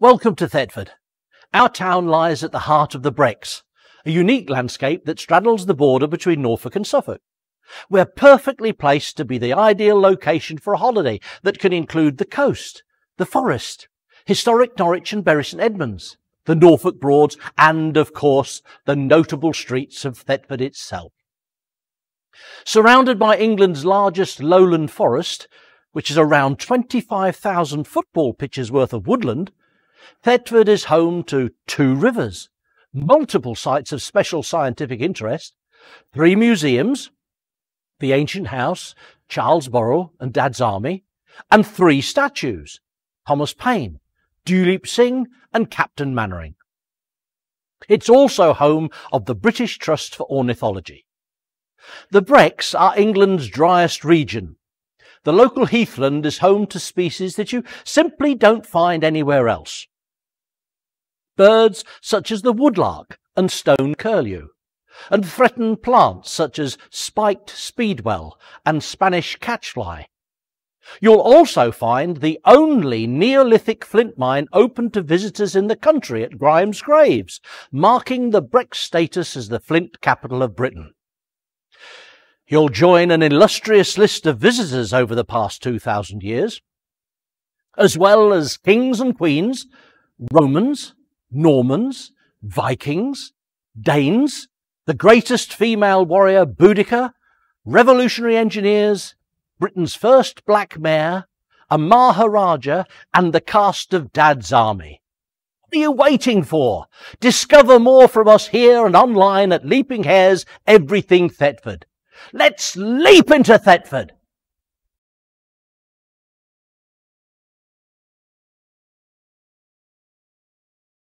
Welcome to Thetford. Our town lies at the heart of the Brecks, a unique landscape that straddles the border between Norfolk and Suffolk. We're perfectly placed to be the ideal location for a holiday that can include the coast, the forest, historic Norwich and Bury St Edmunds, the Norfolk Broads, and of course, the notable streets of Thetford itself. Surrounded by England's largest lowland forest, which is around 25,000 football pitches worth of woodland, Thetford is home to two rivers, multiple sites of special scientific interest, three museums, the ancient house, Charles Burrell and Dad's Army, and three statues, Thomas Paine, Duleep Singh and Captain Mainwaring. It's also home of the British Trust for Ornithology. The Brecks are England's driest region. The local heathland is home to species that you simply don't find anywhere else. Birds such as the woodlark and stone curlew, and threatened plants such as spiked speedwell and Spanish catchfly. You'll also find the only Neolithic flint mine open to visitors in the country at Grimes Graves, marking the Breck status as the flint capital of Britain. You'll join an illustrious list of visitors over the past 2,000 years, as well as kings and queens, Romans, Normans, Vikings, Danes, the greatest female warrior Boudica, revolutionary engineers, Britain's first black mayor, a Maharaja, and the cast of Dad's army. What are you waiting for? Discover more from us here and online at Leaping Hares Everything Thetford. Let's leap into Thetford!